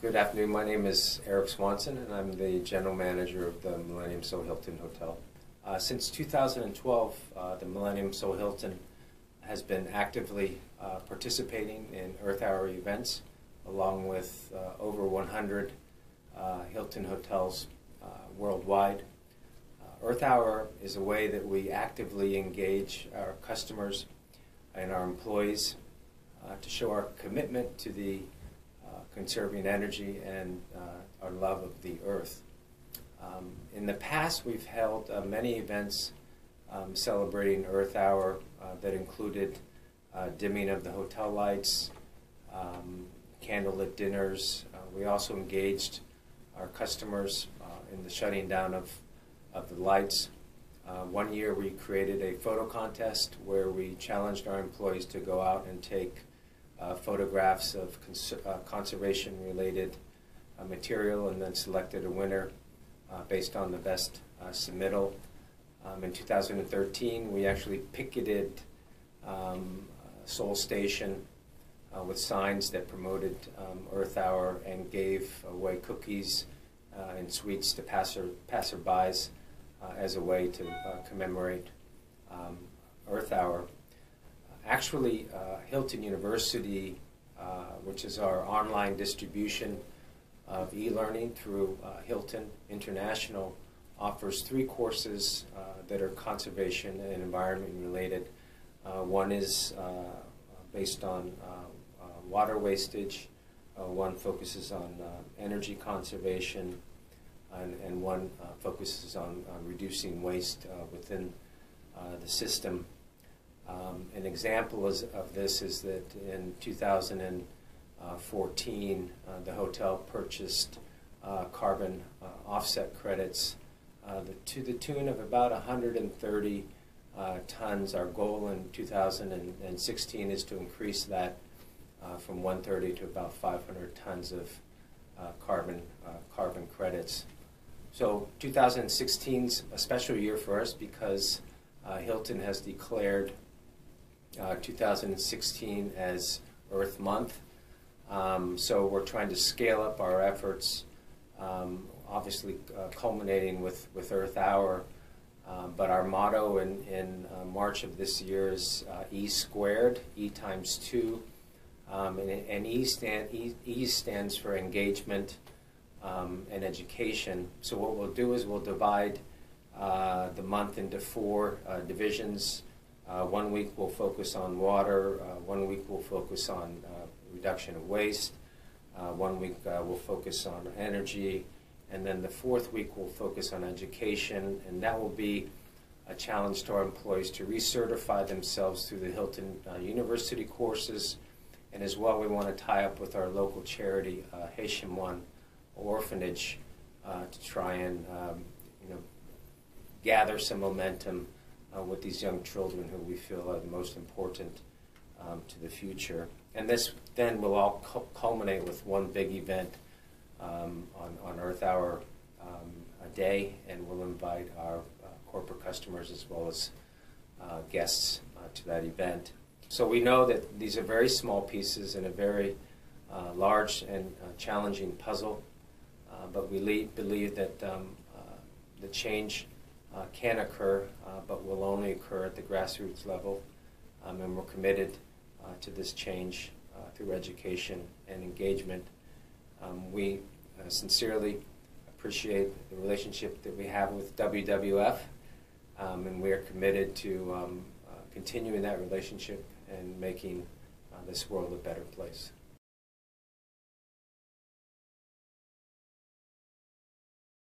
Good afternoon. My name is Eric Swanson, and I'm the general manager of the Millennium Seoul Hilton Hotel. Uh, since 2012, uh, the Millennium Seoul Hilton has been actively uh, participating in Earth Hour events, along with uh, over 100 uh, Hilton hotels uh, worldwide. Earth Hour is a way that we actively engage our customers and our employees to show our commitment to the conserving energy and uh, our love of the earth. Um, in the past, we've held uh, many events um, celebrating Earth Hour uh, that included uh, dimming of the hotel lights, um, candlelit dinners. Uh, we also engaged our customers uh, in the shutting down of, of the lights. one year, we created a photo contest where we challenged our employees to go out and take uh, photographs of cons uh, conservation-related uh, material and then selected a winner uh, based on the best uh, submittal. Um, in 2013, we actually picketed um, Seoul Station with signs that promoted um, Earth Hour and gave away cookies and sweets to passer passerbys as a way to commemorate um, Earth Hour actually, uh, Hilton University, uh, which is our online distribution of e-learning through uh, Hilton International, offers three courses uh, that are conservation and environment related. Uh, one is uh, based on water wastage. one focuses on energy conservation, and, and one focuses on reducing waste within the system. Um, an example is, of this is that in 2014, uh, the hotel purchased uh, carbon uh, offset credits uh, the, to the tune of about 130 uh, tons. Our goal in 2016 is to increase that from 130 to about 500 tons of carbon carbon credits. So 2016 is a special year for us because Hilton has declared uh, 2016 as Earth Month. Um, so we're trying to scale up our efforts, um, obviously uh, culminating with, with Earth Hour. Um, but our motto in, in uh, March of this year is uh, E squared, E times 2. Um, and, and e, stand, e, e, stands for engagement um, and education. So what we'll do is we'll divide uh, the month into four divisions. Uh, one week we'll focus on water, uh, one week we'll focus on uh, reduction of waste, uh, one week uh, we'll focus on energy, and then the fourth week we'll focus on education, and that will be a challenge to our employees to recertify themselves through the Hilton uh, University courses, and as well we want to tie up with our local charity, Haitian One Orphanage, to try and um, you know gather some momentum uh, with these young children who we feel are the most important um, to the future. And this then will all culminate with one big event um, on, on Earth Hour um, a day, and we'll invite our uh, corporate customers as well as uh, guests uh, to that event. So we know that these are very small pieces in a very uh, large and uh, challenging puzzle, but we believe that um, the change uh, can occur, uh, but will only occur at the grassroots level. Um, and we're committed uh, to this change uh, through education and engagement. Um, we uh, sincerely appreciate the relationship that we have with WWF, um, and we are committed to um, uh, continuing that relationship and making this world a better place.